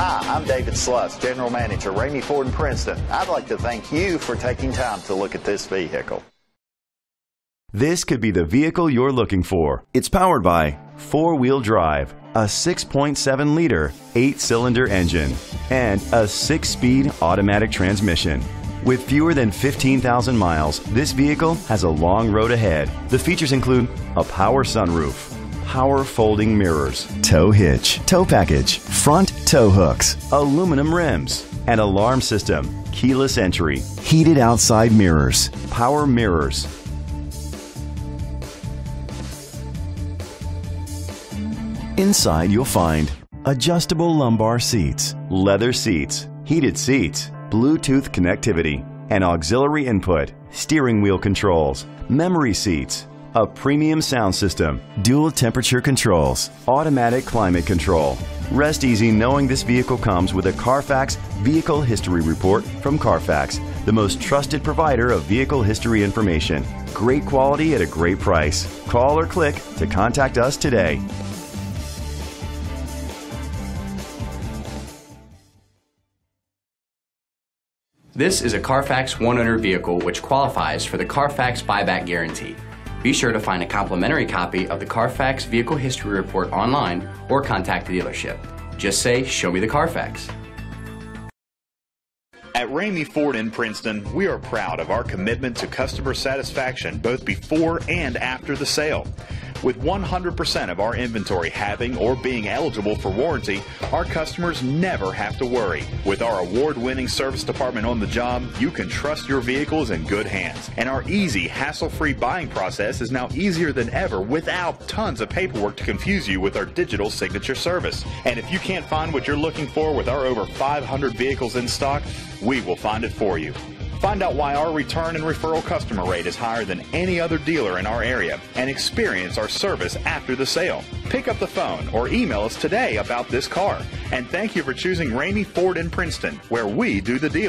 Hi, I'm David Sluss, General Manager, Ramey Ford in Princeton. I'd like to thank you for taking time to look at this vehicle. This could be the vehicle you're looking for. It's powered by four-wheel drive, a 6.7 liter, eight-cylinder engine, and a six-speed automatic transmission. With fewer than 15,000 miles, this vehicle has a long road ahead. The features include a power sunroof, power folding mirrors, tow hitch, tow package, front tow hooks, aluminum rims, an alarm system, keyless entry, heated outside mirrors, power mirrors. Inside you'll find adjustable lumbar seats, leather seats, heated seats, Bluetooth connectivity, an auxiliary input, steering wheel controls, memory seats, a premium sound system, dual temperature controls, automatic climate control. Rest easy knowing this vehicle comes with a Carfax Vehicle History Report from Carfax, the most trusted provider of vehicle history information. Great quality at a great price. Call or click to contact us today. This is a Carfax one owner vehicle which qualifies for the Carfax buyback guarantee. Be sure to find a complimentary copy of the Carfax Vehicle History Report online or contact the dealership. Just say, Show me the Carfax. At Ramey Ford in Princeton, we are proud of our commitment to customer satisfaction both before and after the sale. With 100% of our inventory having or being eligible for warranty, our customers never have to worry. With our award-winning service department on the job, you can trust your vehicles in good hands. And our easy, hassle-free buying process is now easier than ever without tons of paperwork to confuse you with our digital signature service. And if you can't find what you're looking for with our over 500 vehicles in stock, we will find it for you. Find out why our return and referral customer rate is higher than any other dealer in our area and experience our service after the sale. Pick up the phone or email us today about this car. And thank you for choosing Ramey Ford in Princeton, where we do the deal.